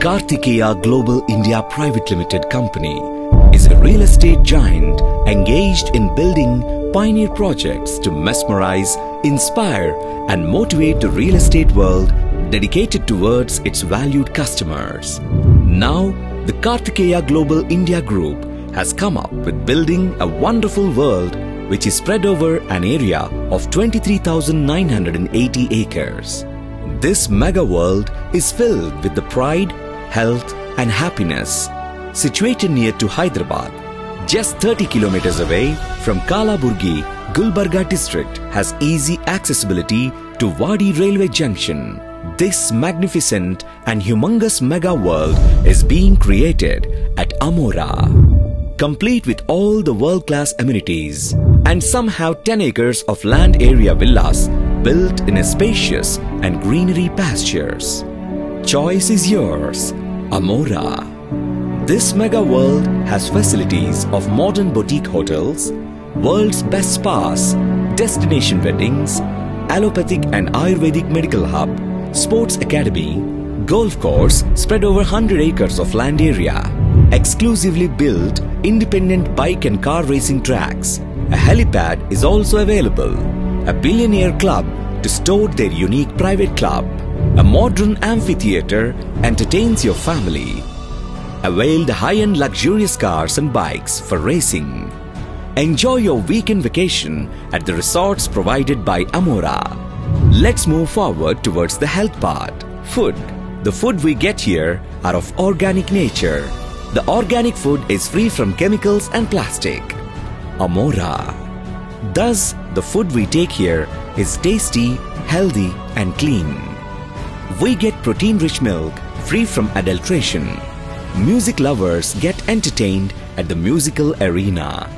Kartikeya Global India Private Limited Company is a real estate giant engaged in building pioneer projects to mesmerize, inspire and motivate the real estate world dedicated towards its valued customers. Now, the Kartikeya Global India Group has come up with building a wonderful world which is spread over an area of 23,980 acres. This mega world is filled with the pride, health and happiness. Situated near to Hyderabad, just 30 kilometers away from Kalaburgi, Gulbarga district has easy accessibility to Wadi railway junction. This magnificent and humongous mega world is being created at Amora complete with all the world-class amenities and somehow 10 acres of land area villas built in spacious and greenery pastures. Choice is yours, Amora. This mega world has facilities of modern boutique hotels, world's best spas, destination weddings, allopathic and Ayurvedic medical hub, sports academy, golf course spread over 100 acres of land area, exclusively built independent bike and car racing tracks. A helipad is also available. A billionaire club to store their unique private club. A modern amphitheater entertains your family. Avail the high-end luxurious cars and bikes for racing. Enjoy your weekend vacation at the resorts provided by Amora. Let's move forward towards the health part. Food. The food we get here are of organic nature. The organic food is free from chemicals and plastic. Amora. Thus, the food we take here is tasty, healthy and clean. We get protein-rich milk free from adulteration. Music lovers get entertained at the musical arena.